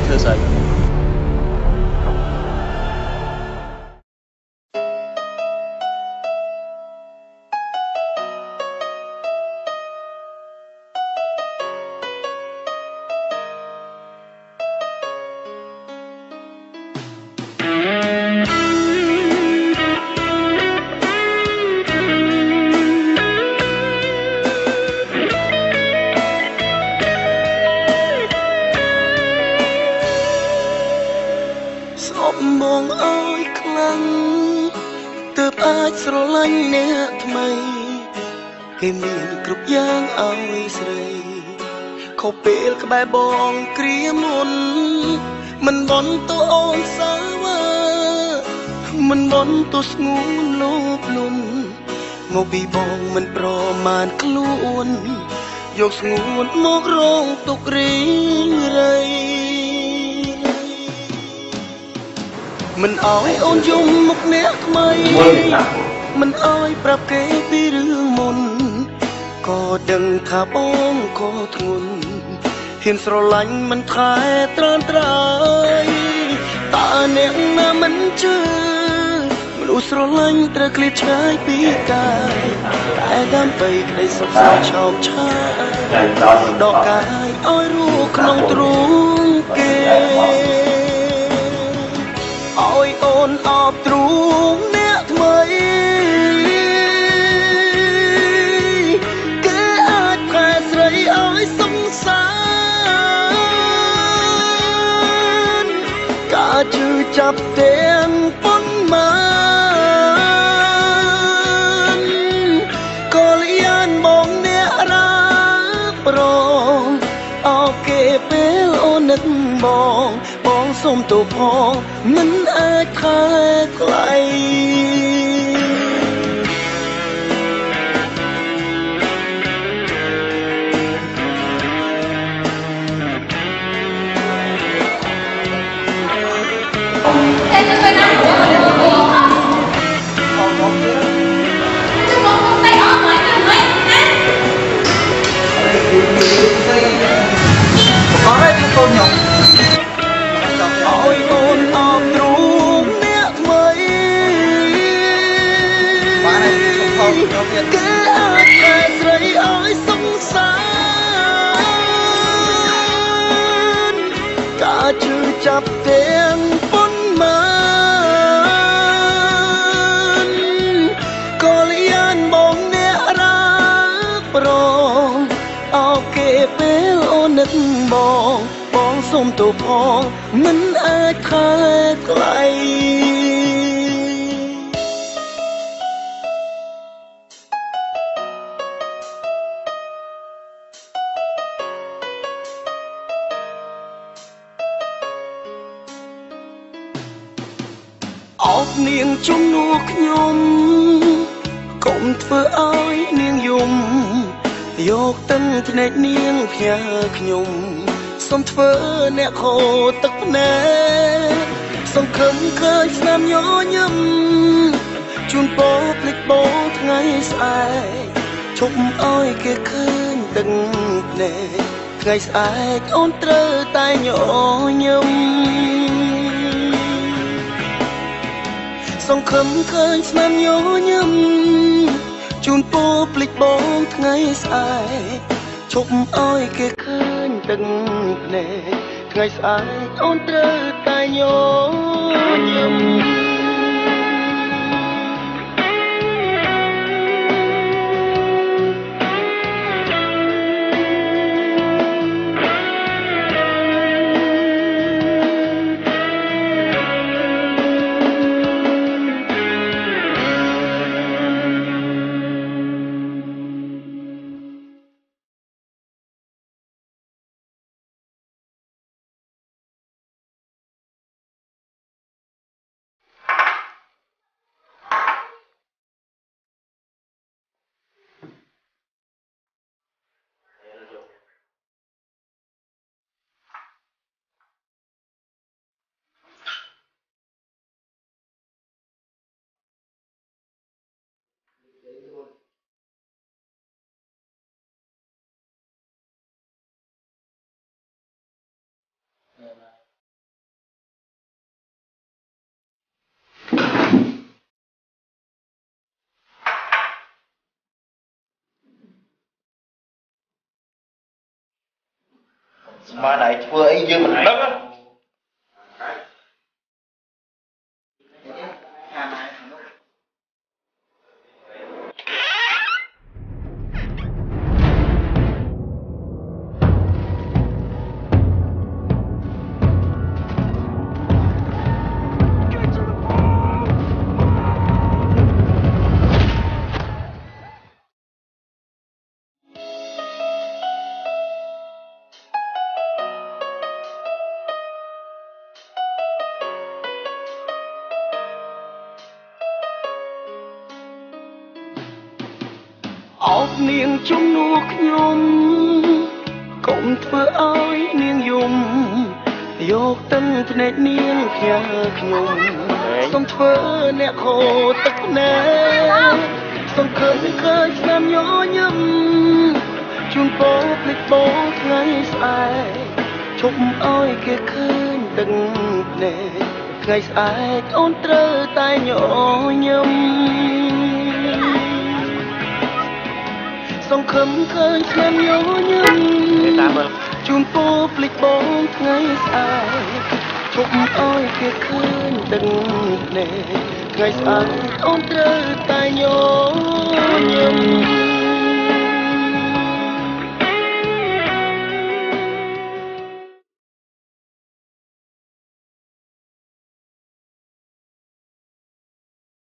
writers are ស្រឡាញ់អ្នកថ្មី គេមានគ្រប់យ៉ាងអើយស្រីខុសពេលក្បែរបងគ្រាមុន មិនបន់ទៅអូនសាវើមិនបន់ទៅស្ងួនលោភលន់មកពីបងមិនប្រមាណខ្លួនយកស្ងួនមករងទុករីងរៃមិនអោយអូនយំមុខអ្នកថ្មី មិនអោយប្រាប់គេពីរឿងមុនក៏ដឹងថាបងក៏ធ្ងន់ហ៊ានស្រឡាញ់មិនខែត្រានត្រៃតើអ្នកណាមិនជឿមនុស្សស្រឡាញ់ត្រូវឃ្លាតឆ្ងាយពីកាយតែដើម្បីក្តីសុខស្រួលឆោមឆាយដកកាយឲ្យរੂក្នុងទ្រូងគេឲ្យអូនអបទ្រូង បងបងសុំទៅផងមិនអាចខែថ្លៃ Em cho tôi ជឿចាប់ទាំងប៉ុន្មានក៏លៀនបងអ្នករាប្រងអោគេពេលអូននឹកបងបងសុំទៅផងមិនអាចខែថ្លៃ អោបនាងជំនួខ្ញុំកុំធ្វើឲ្យនាងយំយកទឹកភ្នែកនាងផ្ញើខ្ញុំសូមធ្វើអ្នកខោទឹកភ្នែកសង្ឃឹមឃើញស្នាមញញឹមជូនពរភ្លេចបងថ្ងៃស្អែកជប់ឲ្យគេឃើញទឹកភ្នែកថ្ងៃស្អែកអូនត្រូវតែញញឹម សង្ឃឹមឃើញស្នាមញញឹមជូនពរភ្លេចបងថ្ងៃស្អែកជប់ឲ្យគេឃើញទឹកភ្នែកថ្ងៃស្អែកអូនត្រូវតែញញឹម មានឯងធ្វើអីយើងមិនដឹង នាងជំនួសខ្ញុំកុំធ្វើឲ្យនាងយំយកទឹកភ្នែកនាងផ្ញើខ្ញុំសូមធ្វើអ្នកខូចទឹកភ្នែកសង្ឃឹមឃើញស្នាមញញឹមជូនពរភ្លេចបងថ្ងៃស្អែកឈប់ឲ្យគេឃើញទឹកភ្នែកថ្ងៃស្អែកអូនត្រូវតែញញឹម សង្ឃឹមឃើញស្នាមញញឹមតាមមើលជូនពរភ្លេចបងថ្ងៃស្អែកជប់ឲ្យគេឃើញទឹកភ្នែកថ្ងៃស្អែកអូនត្រូវតែញញឹម